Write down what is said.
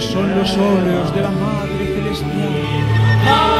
Son los óleos de la Madre Celestial.